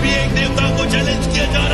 भी एक देवता को चैलेंज किया जा